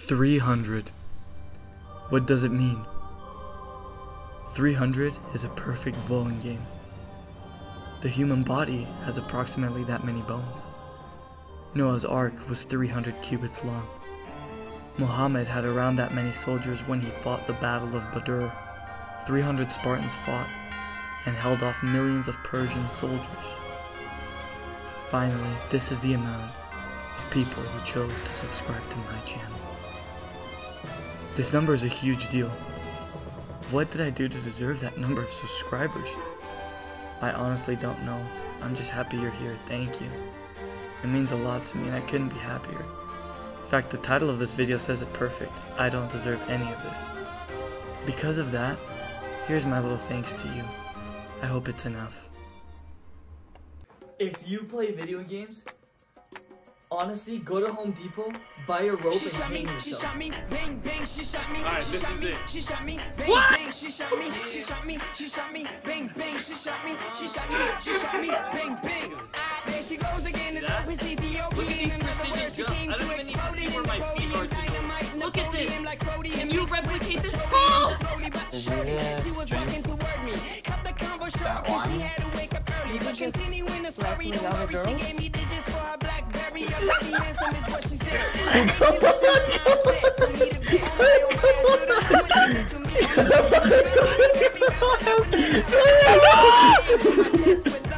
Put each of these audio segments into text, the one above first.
300. What does it mean? 300 is a perfect bowling game. The human body has approximately that many bones. Noah's Ark was 300 cubits long. Muhammad had around that many soldiers when he fought the Battle of Badr. 300 Spartans fought and held off millions of Persian soldiers. Finally, this is the amount of people who chose to subscribe to my channel. This number is a huge deal. What did I do to deserve that number of subscribers? I honestly don't know. I'm just happy you're here. Thank you. It means a lot to me and I couldn't be happier. In fact, the title of this video says it perfect. I don't deserve any of this. Because of that, here's my little thanks to you. I hope it's enough. If you play video games, honestly, go to Home Depot, buy a rope, and hang yourself. Alright, this is it. She shot me, bang, What? bang, she shot me, she shot me, she shot me, bang, bang, she shot me, she shot me, she shot me, bang, bang. Ah, there she goes again, the That- dope is Ethiopian. Look at these In other precision words, she came to even need to explode see it where in the feet are to do it. dynamite, Look at this. Like sodium, Can you replicate this? sodium, Oh! slowly but surely, she was walking toward me. Cut the convo short, 'cause she had to wake up early. But continuing the story, don't worry, she gave me digits for her Blackberry. A pretty handsome is what she said. She looked at my mindset, for me to be on my own man, should've done what she said to me. Let's go!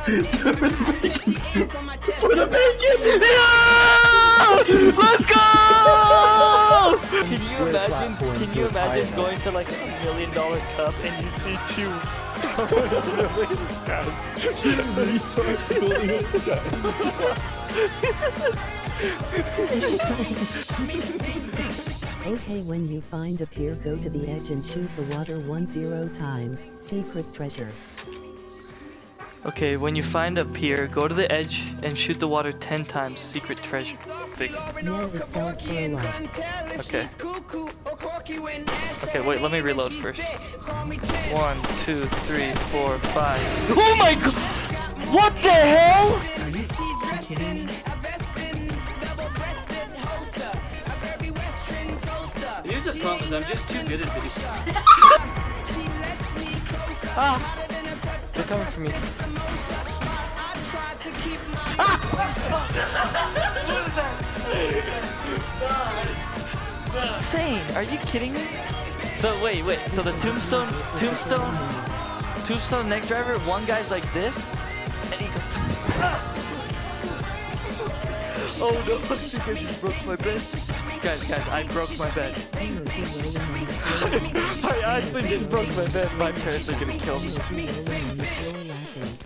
Can you imagine? Can you imagine going to like a million dollar cup and you see two? Okay, when you find a pier, go to the edge and shoot the water one zero times. Secret treasure. Okay, when you find a pier, go to the edge and shoot the water ten times. Secret treasure. Big. Yeah, it sells for a lot. Okay. Okay, wait, let me reload first. One, two, three, four, five. Oh my god! What the hell? Here's the problem is I'm just too good at video. Ah! Coming for me. Insane! Are you kidding me? So wait, wait. So the tombstone, tombstone, tombstone neck driver. One guy's like this, and he. Oh no! You guys just broke my bed. Guys, guys, I broke my bed. I actually just broke my bed. My parents are gonna kill me. Slowly laughing.